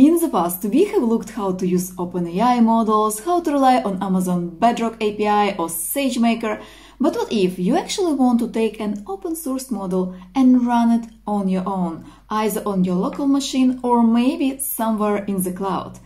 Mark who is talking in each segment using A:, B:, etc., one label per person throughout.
A: In the past, we have looked how to use OpenAI models, how to rely on Amazon Bedrock API or SageMaker, but what if you actually want to take an open source model and run it on your own, either on your local machine or maybe somewhere in the cloud?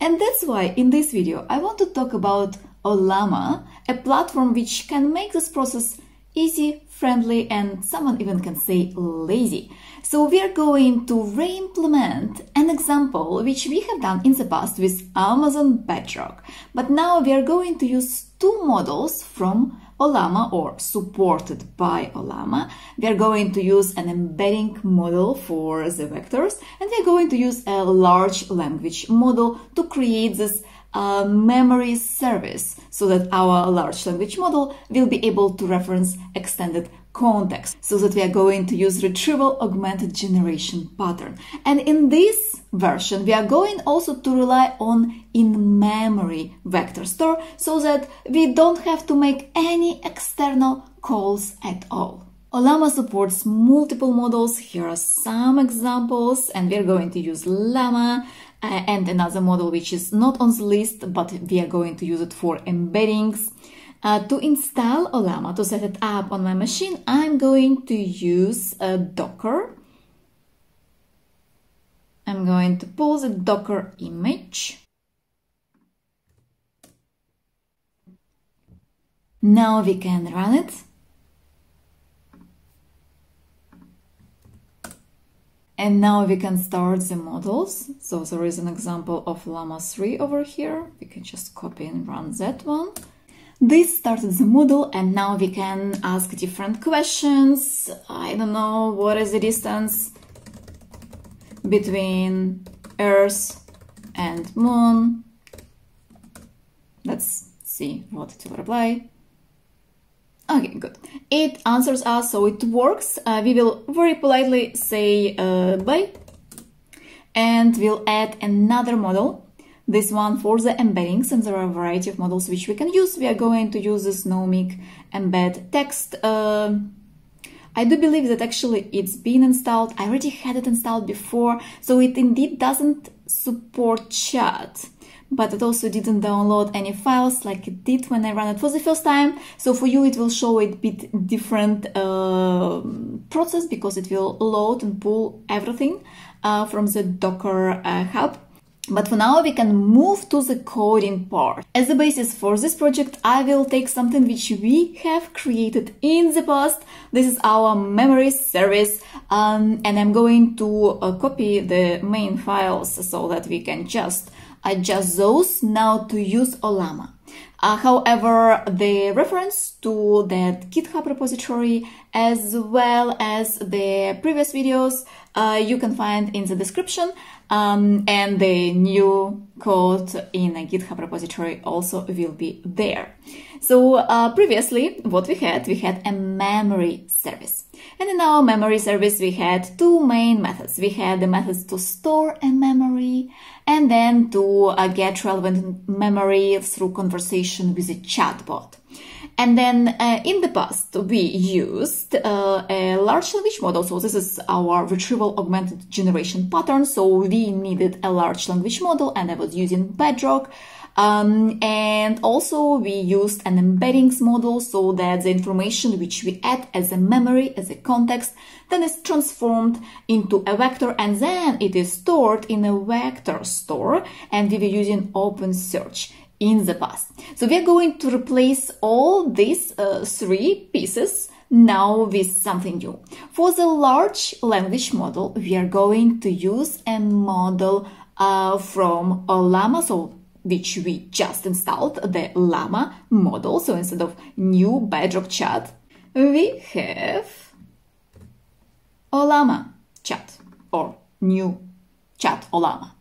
A: And that's why in this video I want to talk about Ollama, a platform which can make this process easy, friendly, and someone even can say lazy. So we are going to re-implement an example which we have done in the past with Amazon Bedrock. But now we are going to use two models from Ollama or supported by Ollama. We are going to use an embedding model for the vectors and we are going to use a large language model to create this uh, memory service so that our large language model will be able to reference extended context so that we are going to use retrieval augmented generation pattern. And in this version, we are going also to rely on in-memory vector store so that we don't have to make any external calls at all. Ollama supports multiple models. Here are some examples and we're going to use Llama uh, and another model which is not on the list but we are going to use it for embeddings. Uh, to install Ollama, to set it up on my machine, I'm going to use a Docker. I'm going to pull the Docker image. Now we can run it. And now we can start the models. So there is an example of Llama 3 over here. We can just copy and run that one. This started the model and now we can ask different questions. I don't know, what is the distance between Earth and Moon? Let's see what will reply. Okay, good. It answers us, so it works. Uh, we will very politely say uh, bye and we'll add another model this one for the embeddings and there are a variety of models which we can use. We are going to use this Nomic embed text. Uh, I do believe that actually it's been installed. I already had it installed before, so it indeed doesn't support chat but it also didn't download any files like it did when I ran it for the first time. So for you, it will show a bit different uh, process because it will load and pull everything uh, from the Docker uh, hub. But for now, we can move to the coding part. As a basis for this project, I will take something which we have created in the past. This is our memory service, um, and I'm going to uh, copy the main files so that we can just adjust those now to use Ollama. Uh, however, the reference to that GitHub repository as well as the previous videos uh, you can find in the description um, and the new code in a GitHub repository also will be there. So uh, previously what we had, we had a memory service. And in our memory service we had two main methods. We had the methods to store a memory and then to uh, get relevant memory through conversation with a chatbot. And then uh, in the past, we used uh, a large language model. So this is our retrieval augmented generation pattern. So we needed a large language model and I was using Bedrock. Um, and also we used an embeddings model so that the information which we add as a memory, as a context, then is transformed into a vector and then it is stored in a vector store and we were using OpenSearch in the past. So we are going to replace all these uh, three pieces now with something new. For the large language model, we are going to use a model uh, from Llama, so which we just installed, the Llama model. So instead of new Bedrock chat, we have Llama chat or new chat Ollama.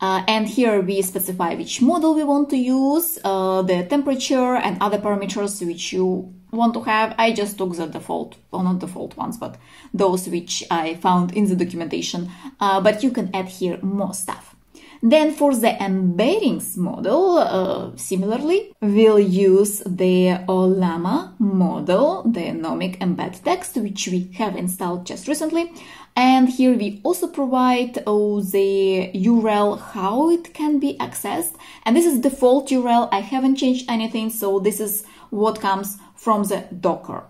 A: Uh, and here we specify which model we want to use, uh, the temperature and other parameters which you want to have. I just took the default, well not default ones, but those which I found in the documentation, uh, but you can add here more stuff. Then for the embeddings model, uh, similarly, we'll use the Ollama model, the nomic embed text, which we have installed just recently. And here we also provide uh, the URL, how it can be accessed. And this is default URL. I haven't changed anything. So this is what comes from the Docker.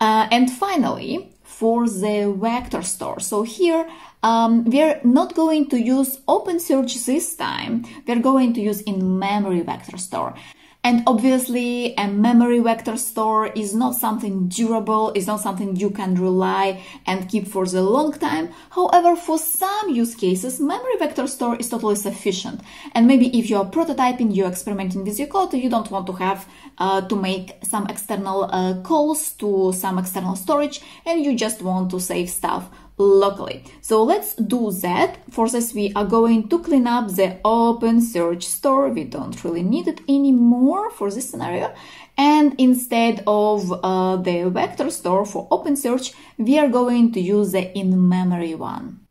A: Uh, and finally, for the vector store. So here um, we're not going to use OpenSearch this time. We're going to use in-memory vector store. And obviously, a memory vector store is not something durable, is not something you can rely and keep for the long time. However, for some use cases, memory vector store is totally sufficient. And maybe if you're prototyping, you're experimenting with your code, you don't want to have uh, to make some external uh, calls to some external storage, and you just want to save stuff locally. So let's do that. For this, we are going to clean up the OpenSearch store. We don't really need it anymore for this scenario. And instead of uh, the vector store for OpenSearch, we are going to use the in-memory one.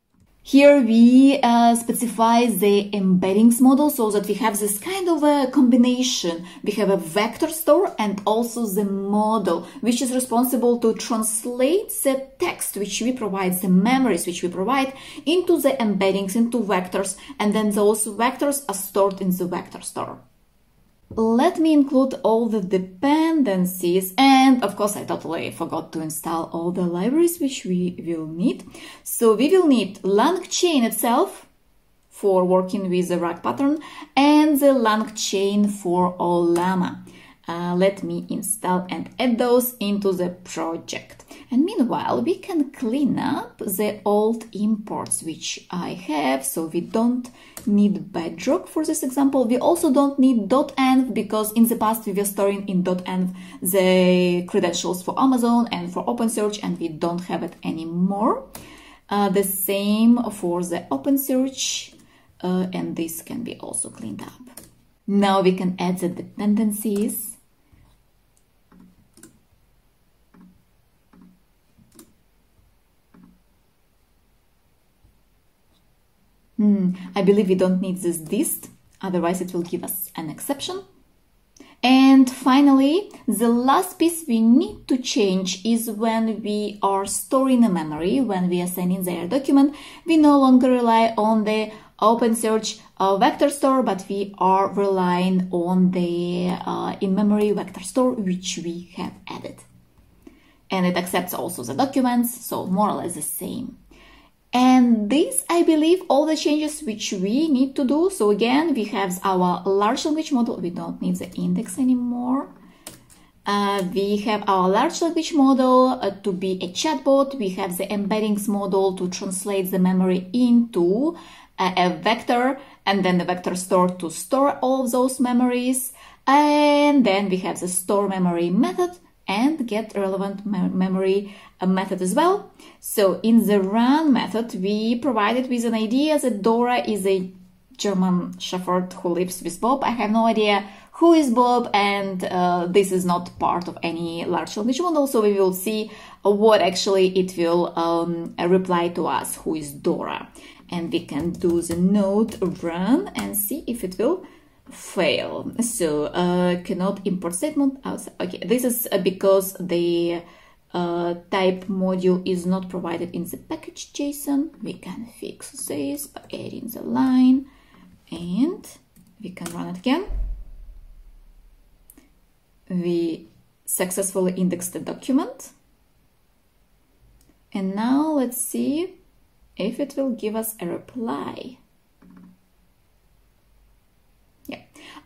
A: Here we uh, specify the embeddings model so that we have this kind of a combination. We have a vector store and also the model, which is responsible to translate the text which we provide, the memories which we provide into the embeddings, into vectors, and then those vectors are stored in the vector store. Let me include all the dependencies and of course I totally forgot to install all the libraries which we will need. So we will need LangChain itself for working with the RAG pattern and the LangChain for Ollama. Uh, let me install and add those into the project. And meanwhile, we can clean up the old imports which I have, so we don't need bedrock for this example. We also don't need .env because in the past we were storing in .env the credentials for Amazon and for OpenSearch and we don't have it anymore. Uh, the same for the OpenSearch uh, and this can be also cleaned up. Now we can add the dependencies I believe we don't need this dist, otherwise it will give us an exception. And finally, the last piece we need to change is when we are storing a memory, when we are sending the document, we no longer rely on the OpenSearch uh, vector store, but we are relying on the uh, in-memory vector store, which we have added. And it accepts also the documents, so more or less the same. And this, I believe, all the changes which we need to do. So again, we have our large language model. We don't need the index anymore. Uh, we have our large language model uh, to be a chatbot. We have the embeddings model to translate the memory into a, a vector and then the vector store to store all of those memories. And then we have the store memory method and get relevant memory method as well. So in the run method, we provided with an idea that Dora is a German Shepherd who lives with Bob. I have no idea who is Bob and uh, this is not part of any large language model. So we will see what actually it will um, reply to us, who is Dora. And we can do the node run and see if it will fail. So uh, cannot import statement outside. Okay, this is uh, because the uh, type module is not provided in the package JSON. We can fix this by adding the line and we can run it again. We successfully indexed the document. And now let's see if it will give us a reply.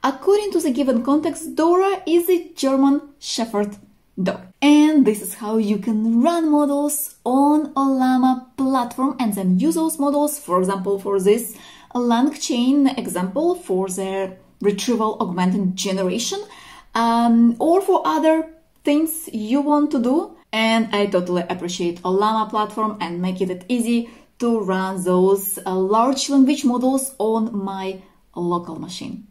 A: According to the given context, Dora is a German Shepherd dog. And this is how you can run models on Ollama platform and then use those models, for example, for this LangChain example for the retrieval augmented generation um, or for other things you want to do. And I totally appreciate Ollama platform and making it easy to run those uh, large language models on my local machine.